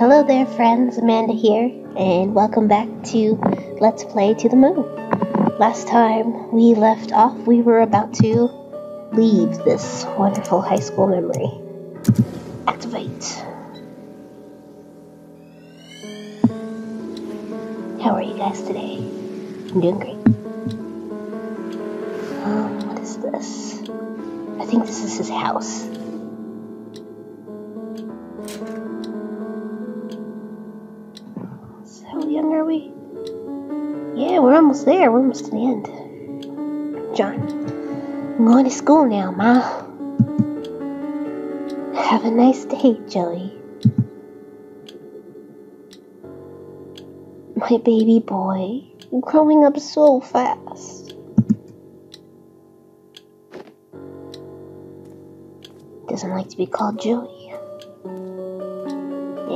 Hello there, friends. Amanda here, and welcome back to Let's Play to the Moon. Last time we left off, we were about to leave this wonderful high school memory. Activate. How are you guys today? I'm doing great. Um, what is this? I think this is his house. There. We're almost to the end. John, I'm going to school now, Ma. Have a nice day, Joey. My baby boy, you're growing up so fast. Doesn't like to be called Joey.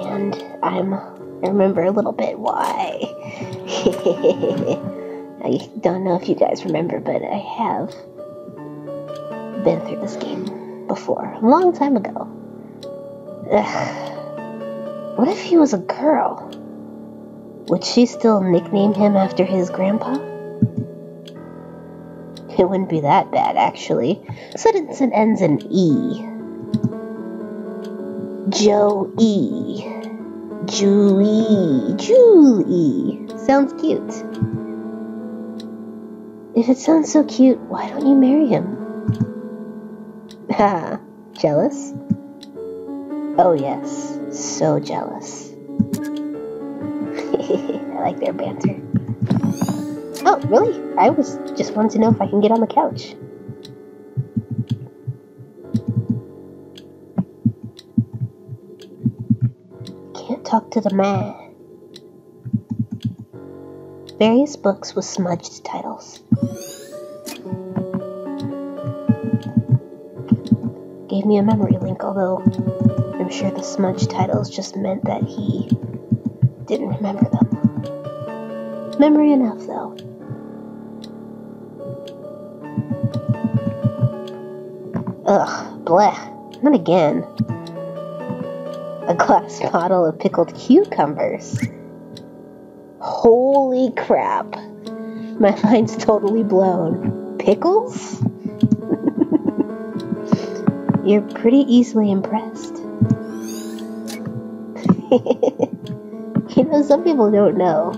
And I'm I remember a little bit why. I don't know if you guys remember, but I have been through this game before, a long time ago. Ugh. What if he was a girl? Would she still nickname him after his grandpa? It wouldn't be that bad, actually. Sentence ends in E. Joe E. Julie. Julie. Sounds cute. If it sounds so cute, why don't you marry him? Ha, jealous? Oh, yes. So jealous. I like their banter. Oh, really? I was just wanted to know if I can get on the couch. Can't talk to the man. Various books with smudged titles. Gave me a memory link, although I'm sure the smudged titles just meant that he didn't remember them. Memory enough, though. Ugh, bleh. Not again. A glass bottle of pickled cucumbers. Holy crap. My mind's totally blown. Pickles? You're pretty easily impressed. you know, some people don't know.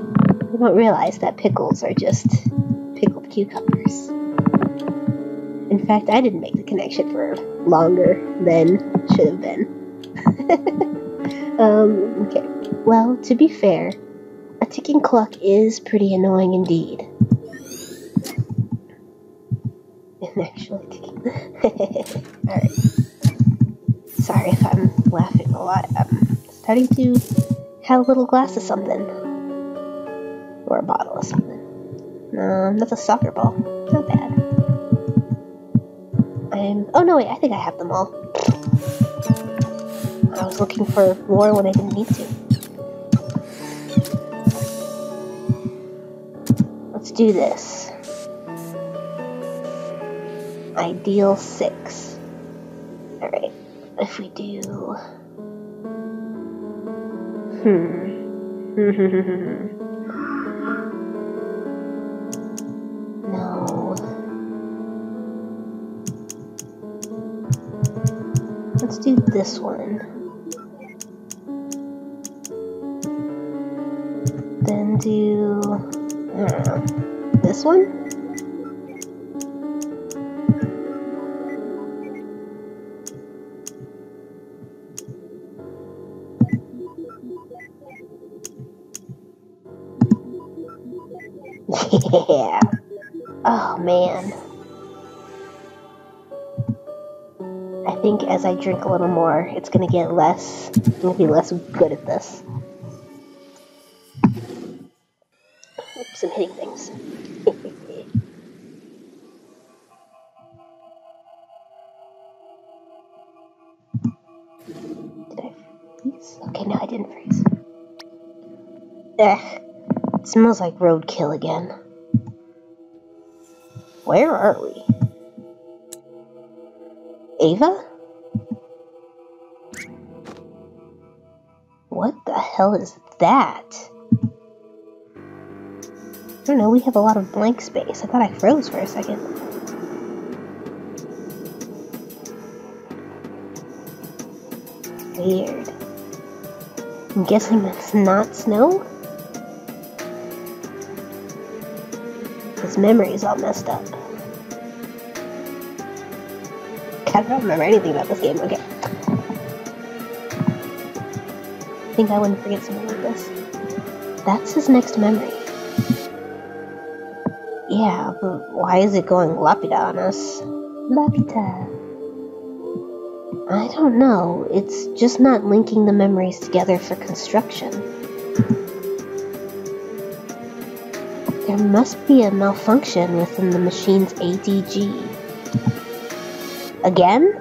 They don't realize that pickles are just pickled cucumbers. In fact, I didn't make the connection for longer than should have been. um, okay. Well, to be fair, ticking clock is pretty annoying indeed. And actually ticking. Alright. Sorry if I'm laughing a lot. I'm starting to have a little glass of something. Or a bottle of something. Um, that's a soccer ball. Not bad. I'm. Oh no, wait, I think I have them all. I was looking for more when I didn't need to. Do this. Ideal 6. Alright, if we do. Hmm. no. Let's do this one. One? Yeah. Oh man. I think as I drink a little more, it's gonna get less. I'm gonna be less good at this. Smells like roadkill again. Where are we? Ava? What the hell is that? I don't know, we have a lot of blank space. I thought I froze for a second. Weird. I'm guessing that's not snow? Memory is all messed up. I don't remember anything about this game. Okay. I think I wouldn't forget something like this. That's his next memory. Yeah, but why is it going Lapida on us? Lapita. I don't know. It's just not linking the memories together for construction. There must be a malfunction within the machine's ADG. Again?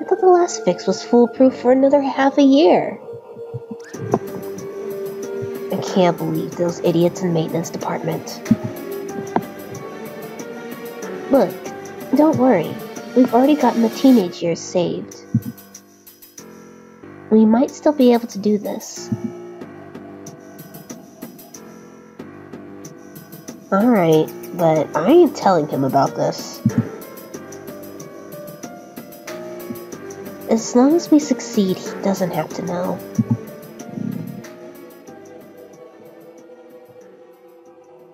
I thought the last fix was foolproof for another half a year. I can't believe those idiots in maintenance department. Look, don't worry. We've already gotten the teenage years saved. We might still be able to do this. Alright, but I ain't telling him about this. As long as we succeed, he doesn't have to know.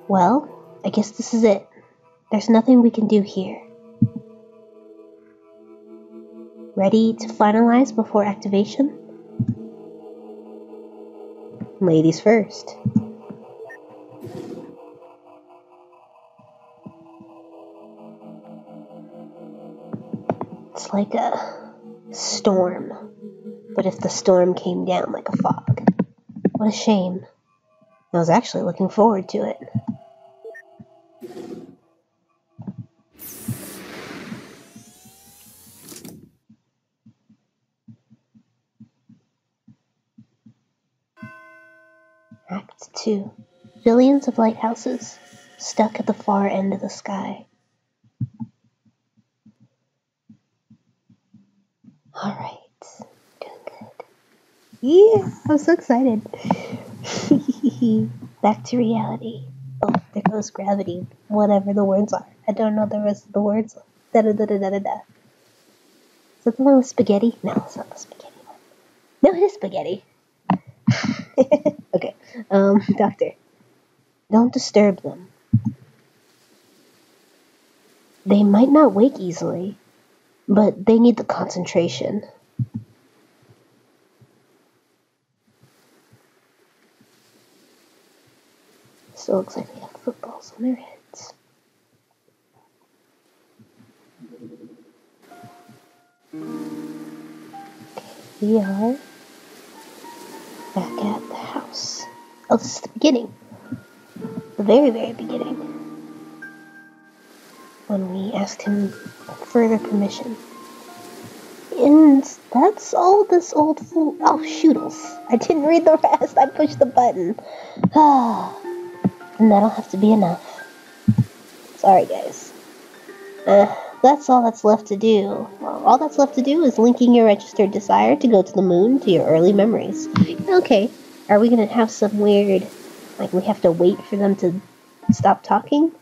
Well, I guess this is it. There's nothing we can do here. Ready to finalize before activation? Ladies first. Like a storm. But if the storm came down like a fog. What a shame. I was actually looking forward to it. Act 2 Billions of lighthouses stuck at the far end of the sky. Alright. Doing good. Yeah, I'm so excited. Back to reality. Oh, there goes gravity. Whatever the words are. I don't know the rest of the words. Da da da da da da da. Is it the one with spaghetti? No, it's not the spaghetti one. No, it is spaghetti. okay. Um, doctor. Don't disturb them. They might not wake easily, but they need the concentration. Still looks like they have footballs on their heads. Okay, we are back at the house. Oh, this is the beginning. The very, very beginning when we asked him further permission. And that's all this old fool. Oh, shootles. I didn't read the rest. I pushed the button. Ah, and that'll have to be enough. Sorry, guys. Uh, that's all that's left to do. All that's left to do is linking your registered desire to go to the moon to your early memories. Okay, are we gonna have some weird, like we have to wait for them to stop talking?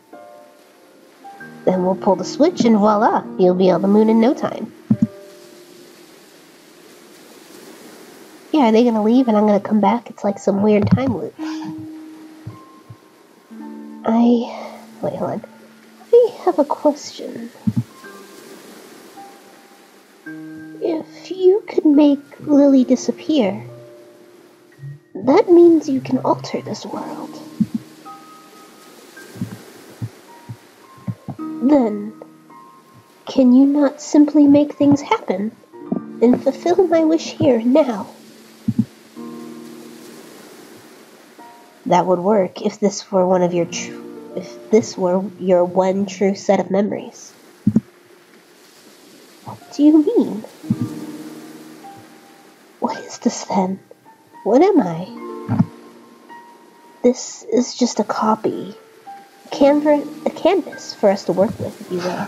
Then we'll pull the switch and voila, you'll be on the moon in no time. Yeah, are they gonna leave and I'm gonna come back? It's like some weird time loop. I. Wait, hold on. I have a question. If you could make Lily disappear, that means you can alter this world. Then, can you not simply make things happen and fulfill my wish here now? That would work if this were one of your tr- if this were your one true set of memories. What do you mean? What is this then? What am I? This is just a copy a, canvas, a canvas for us to work with, if you will.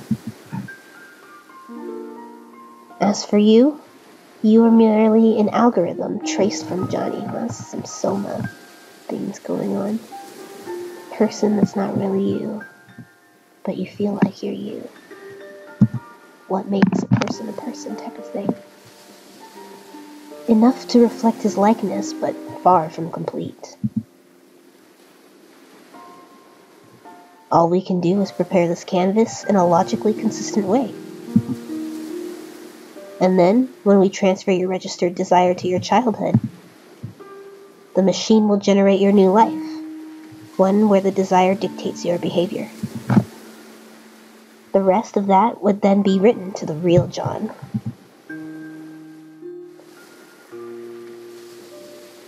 As for you, You are merely an algorithm traced from Johnny. Some Soma things going on. Person that's not really you, but you feel like you're you. What makes a person a person type of thing. Enough to reflect his likeness, but far from complete. All we can do is prepare this canvas in a logically consistent way. And then, when we transfer your registered desire to your childhood, the machine will generate your new life, one where the desire dictates your behavior. The rest of that would then be written to the real John.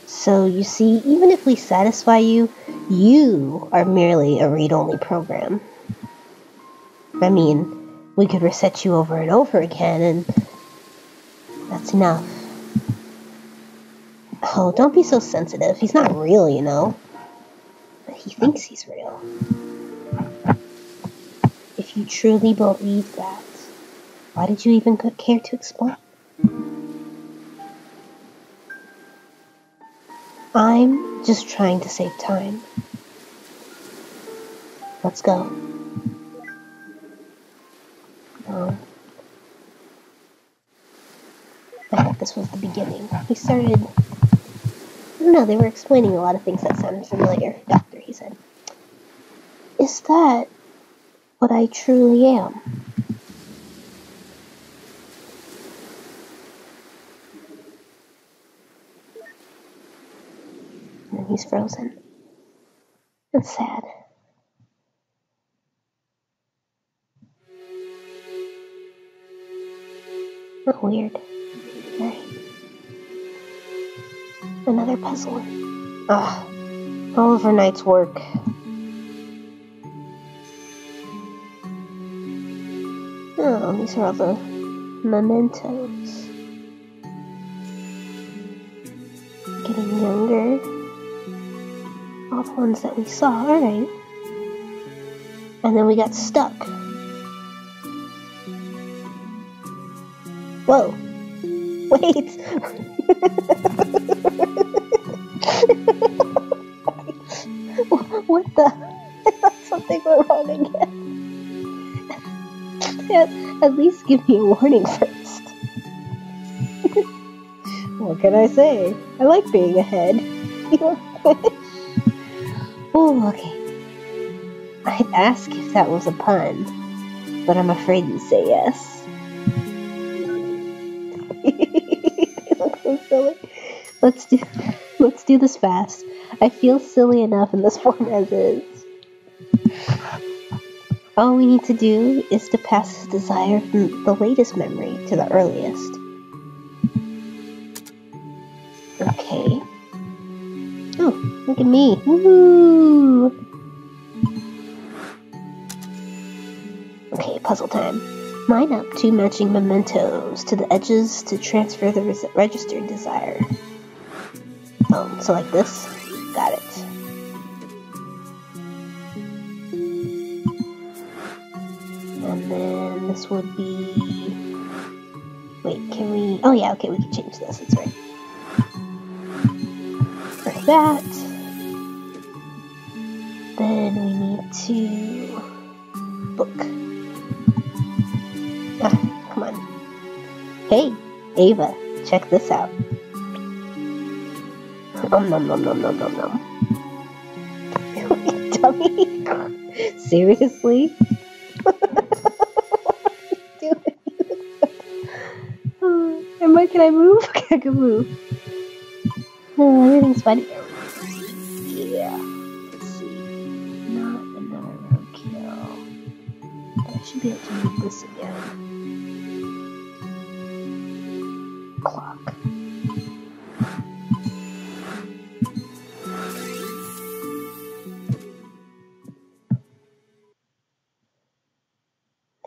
So you see, even if we satisfy you, you are merely a read-only program. I mean, we could reset you over and over again, and that's enough. Oh, don't be so sensitive. He's not real, you know. But he thinks he's real. If you truly believe that, why did you even care to explain? I'm just trying to save time. Let's go. No. I thought this was the beginning. We started. I they were explaining a lot of things that sounded familiar. Doctor, he said. Is that what I truly am? And he's frozen. It's sad. Weird. Another puzzle. Ugh. All of her night's work. Oh, these are all the mementos. Getting younger. All the ones that we saw, alright. And then we got stuck. Whoa. Wait. something went wrong again. at, least give me a warning first. what can I say? I like being ahead. oh, okay. I'd ask if that was a pun, but I'm afraid to say yes. silly. Let's do let's do this fast. I feel silly enough in this form as is. All we need to do is to pass this desire from the latest memory to the earliest. Okay. Oh, look at me. Okay, puzzle time. Line up two matching mementos to the edges to transfer the registered desire. Oh, so like this? Got it. Then this would be. Wait, can we. Oh, yeah, okay, we can change this. That's right. Like that. Then we need to book. Ah, come on. Hey, Ava, check this out. Nom nom nom nom nom nom nom. Dummy. Seriously? Can I move? I can move. Oh, everything's fine. Yeah. Let's see. Not another. I should be able to move this again. Clock.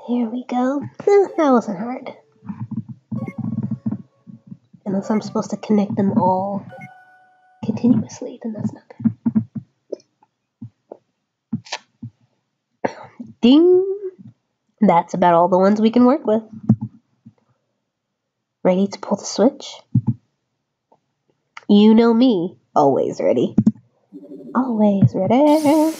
Here we go. that wasn't hard. Unless I'm supposed to connect them all continuously, then that's not good. Ding! That's about all the ones we can work with. Ready to pull the switch? You know me. Always ready. Always ready.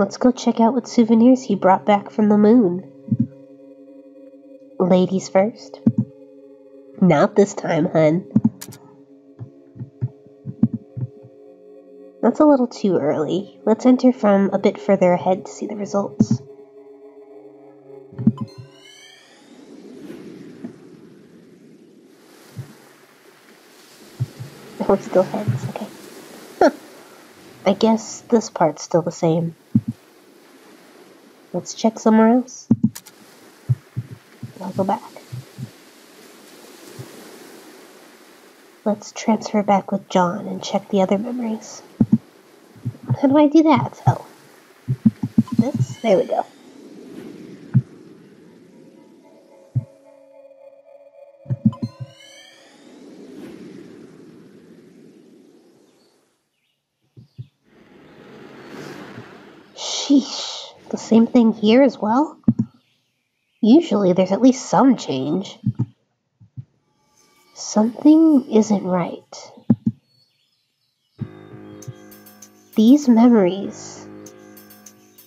Let's go check out what souvenirs he brought back from the moon. Ladies first. Not this time, hun. That's a little too early. Let's enter from a bit further ahead to see the results. We're still heads, okay. Huh. I guess this part's still the same. Let's check somewhere else. I'll go back. Let's transfer back with John and check the other memories. How do I do that? Oh. This? There we go. Here as well? Usually there's at least some change. Something isn't right. These memories,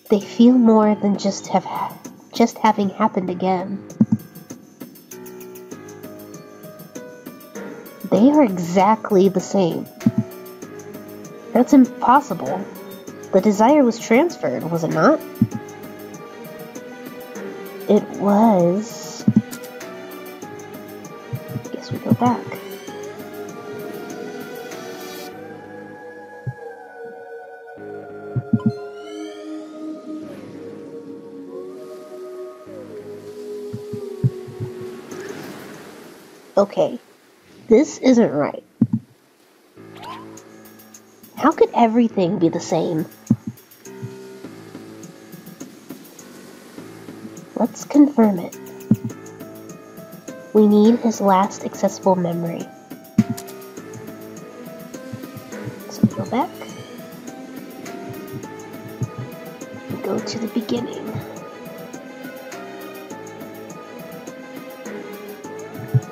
they feel more than just have just having happened again. They are exactly the same. That's impossible. The desire was transferred, was it not? Was. Guess we go back. Okay, this isn't right. How could everything be the same? Let's confirm it. We need his last accessible memory. So we go back. Go to the beginning.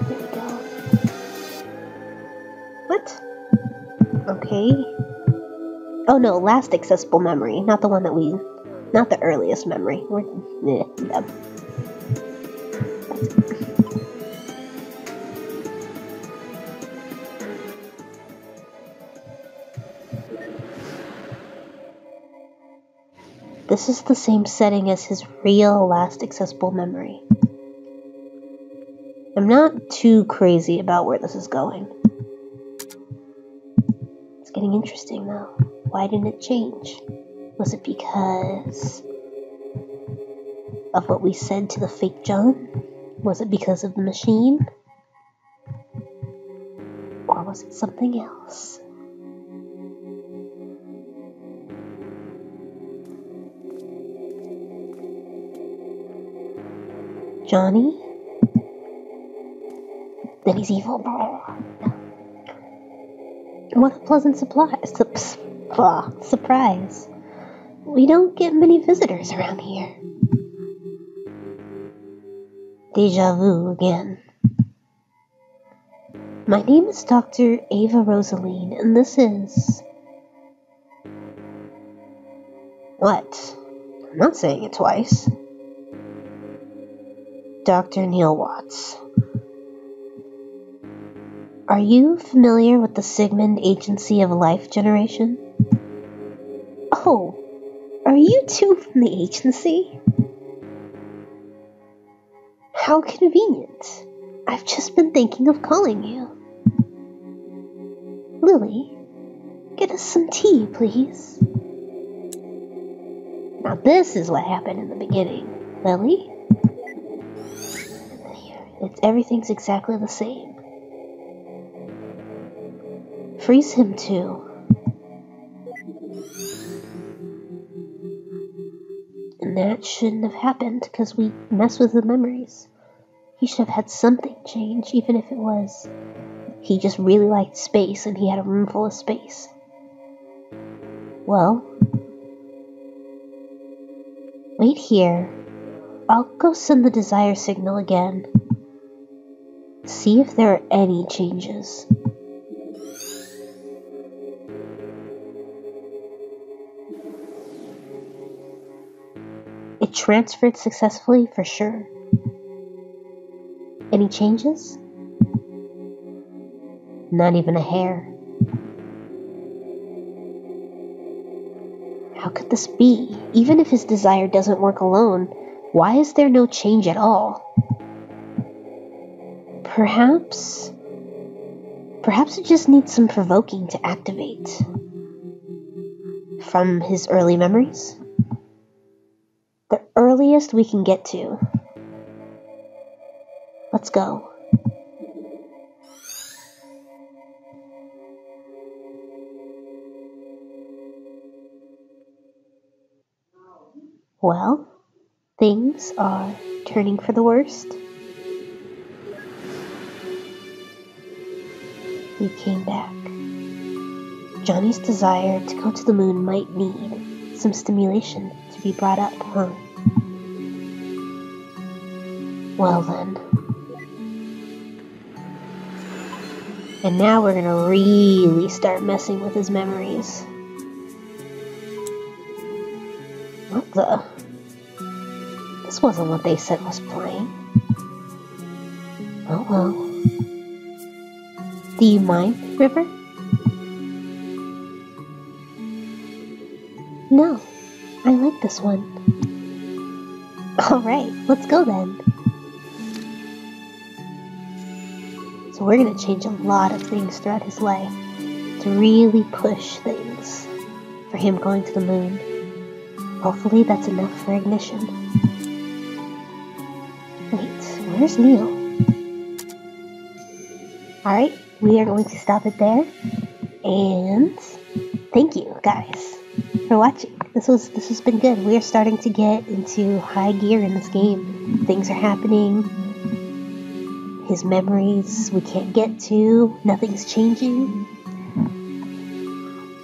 There we go. What? Okay. Oh no, last accessible memory, not the one that we not the earliest memory. We're, eh, yeah. This is the same setting as his real last accessible memory. I'm not too crazy about where this is going. It's getting interesting though. Why didn't it change? Was it because of what we said to the fake John? Was it because of the machine? Or was it something else? Johnny? Then he's evil. What a pleasant surprise. Surprise. We don't get many visitors around here. Deja vu again. My name is Dr. Ava Rosalene, and this is. What? I'm not saying it twice. Dr. Neil Watts. Are you familiar with the Sigmund Agency of Life Generation? Oh, are you two from the agency? How convenient. I've just been thinking of calling you. Lily, get us some tea, please. Now, this is what happened in the beginning, Lily. It's, everything's exactly the same. Freeze him, too. That shouldn't have happened because we mess with the memories. He should have had something change, even if it was He just really liked space and he had a room full of space. Well, wait here. I'll go send the desire signal again. See if there are any changes. Transferred successfully for sure. Any changes? Not even a hair. How could this be? Even if his desire doesn't work alone, why is there no change at all? Perhaps. Perhaps it just needs some provoking to activate. From his early memories? Earliest we can get to. Let's go. Well, things are turning for the worst. We came back. Johnny's desire to go to the moon might need some stimulation to be brought up, huh? Well then. And now we're gonna really start messing with his memories. What the? This wasn't what they said was playing. Oh well. Do you mind, River? No, I like this one. Alright, let's go then. So we're gonna change a lot of things throughout his life to really push things for him going to the moon. Hopefully that's enough for ignition. Wait, where's Neil? Alright, we are going to stop it there. And thank you guys for watching. This was this has been good. We are starting to get into high gear in this game. Things are happening. His memories we can't get to. Nothing's changing.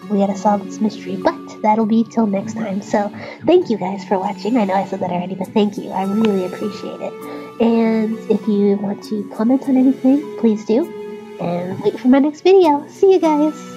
We gotta solve this mystery, but that'll be till next time. So thank you guys for watching. I know I said that already, but thank you. I really appreciate it. And if you want to comment on anything, please do. And wait for my next video. See you guys.